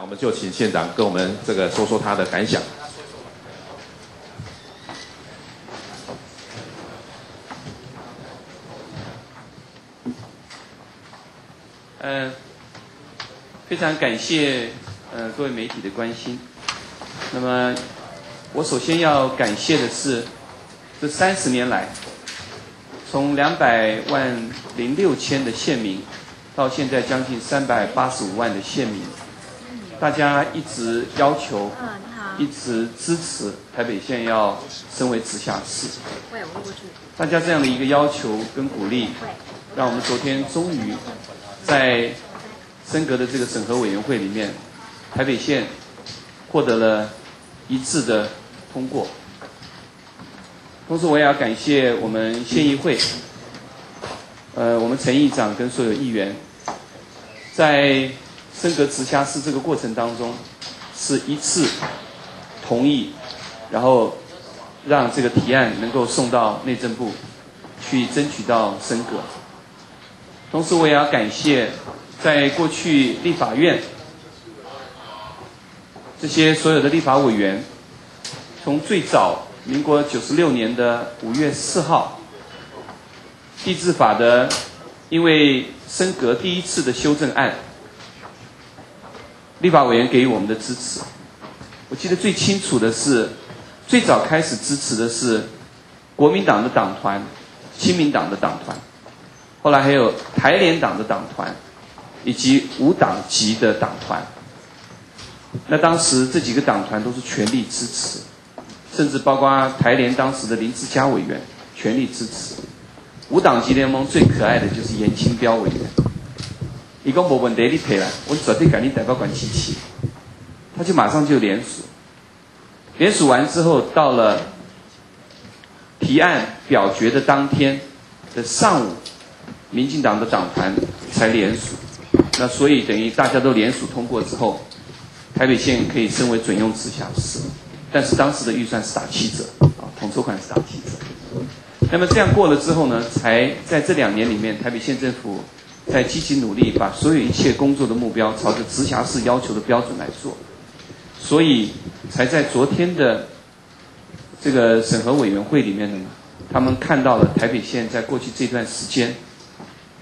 我们就请县长跟我们这个说说他的感想。呃，非常感谢呃各位媒体的关心。那么，我首先要感谢的是，这三十年来，从两百万零六千的县民，到现在将近三百八十五万的县民，大家一直要求，一直支持台北县要升为直辖市。大家这样的一个要求跟鼓励，让我们昨天终于。在升格的这个审核委员会里面，台北县获得了一致的通过。同时，我也要感谢我们县议会，呃，我们陈议长跟所有议员，在升格直辖市这个过程当中，是一次同意，然后让这个提案能够送到内政部去争取到升格。同时，我也要感谢在过去立法院这些所有的立法委员，从最早民国九十六年的五月四号，地质法的因为升格第一次的修正案，立法委员给予我们的支持。我记得最清楚的是，最早开始支持的是国民党的党团、亲民党的党团。后来还有台联党的党团，以及无党籍的党团。那当时这几个党团都是全力支持，甚至包括台联当时的林志嘉委员全力支持。无党籍联盟最可爱的就是严清标委员，一共没问题，你赔了，我绝对赶紧代表管机器，他就马上就联署。联署完之后，到了提案表决的当天的上午。民进党的党团才联署，那所以等于大家都联署通过之后，台北县可以升为准用直辖市，但是当时的预算是打七折，啊，统筹款是打七折。那么这样过了之后呢，才在这两年里面，台北县政府在积极努力，把所有一切工作的目标朝着直辖市要求的标准来做，所以才在昨天的这个审核委员会里面呢，他们看到了台北县在过去这段时间。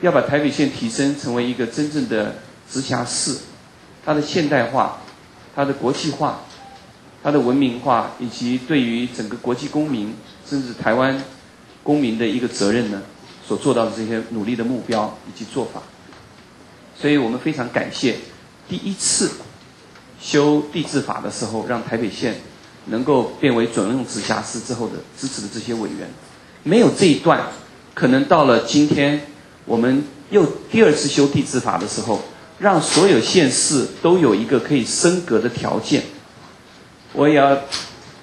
要把台北县提升成为一个真正的直辖市，它的现代化、它的国际化、它的文明化，以及对于整个国际公民甚至台湾公民的一个责任呢，所做到的这些努力的目标以及做法，所以我们非常感谢第一次修地质法的时候，让台北县能够变为准用直辖市之后的支持的这些委员，没有这一段，可能到了今天。我们又第二次修地质法的时候，让所有县市都有一个可以升格的条件。我也要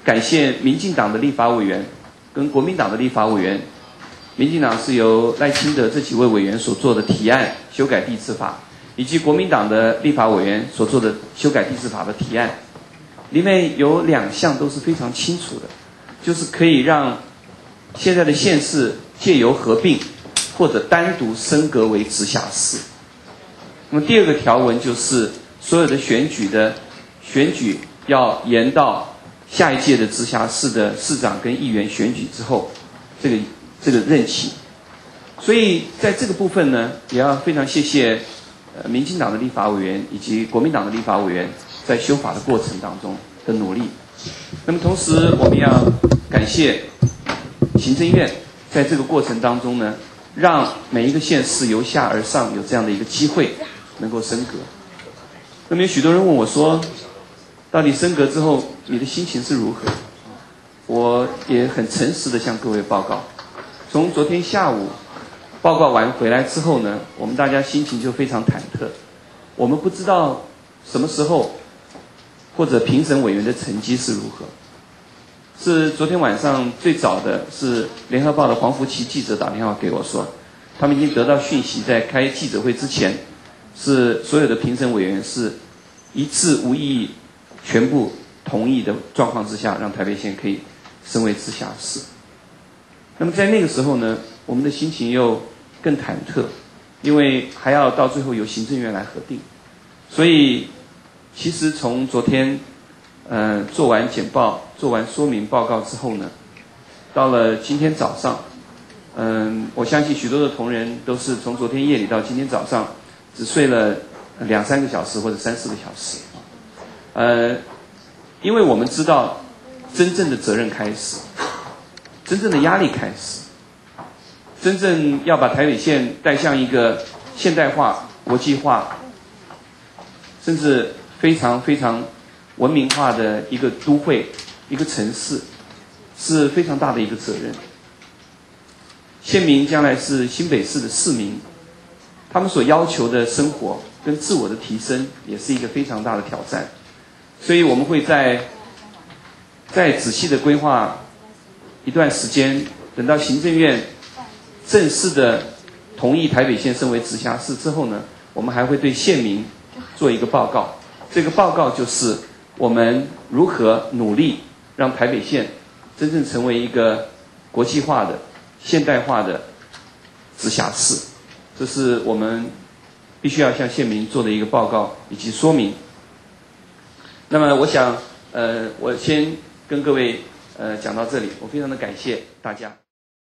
感谢民进党的立法委员跟国民党的立法委员。民进党是由赖清德这几位委员所做的提案修改地质法，以及国民党的立法委员所做的修改地质法的提案，里面有两项都是非常清楚的，就是可以让现在的县市借由合并。或者单独升格为直辖市。那么第二个条文就是，所有的选举的选举要延到下一届的直辖市的市长跟议员选举之后，这个这个任期。所以在这个部分呢，也要非常谢谢呃民进党的立法委员以及国民党的立法委员在修法的过程当中的努力。那么同时，我们要感谢行政院在这个过程当中呢。让每一个县市由下而上有这样的一个机会，能够升格。那么有许多人问我说：“到底升格之后，你的心情是如何？”我也很诚实的向各位报告，从昨天下午报告完回来之后呢，我们大家心情就非常忐忑。我们不知道什么时候或者评审委员的成绩是如何。是昨天晚上最早的是联合报的黄福奇记者打电话给我说，他们已经得到讯息，在开记者会之前，是所有的评审委员是一致无异议，全部同意的状况之下，让台北县可以升为直辖市。那么在那个时候呢，我们的心情又更忐忑，因为还要到最后由行政院来核定，所以其实从昨天，嗯，做完简报、做完说明报告之后呢，到了今天早上，嗯，我相信许多的同仁都是从昨天夜里到今天早上，只睡了两三个小时或者三四个小时，呃，因为我们知道真正的责任开始，真正的压力开始，真正要把台北县带向一个现代化、国际化，甚至。非常非常文明化的一个都会，一个城市，是非常大的一个责任。县民将来是新北市的市民，他们所要求的生活跟自我的提升，也是一个非常大的挑战。所以我们会在再仔细的规划一段时间，等到行政院正式的同意台北县升为直辖市之后呢，我们还会对县民做一个报告。这个报告就是我们如何努力让台北县真正成为一个国际化的、现代化的直辖市，这是我们必须要向县民做的一个报告以及说明。那么，我想，呃，我先跟各位呃讲到这里，我非常的感谢大家。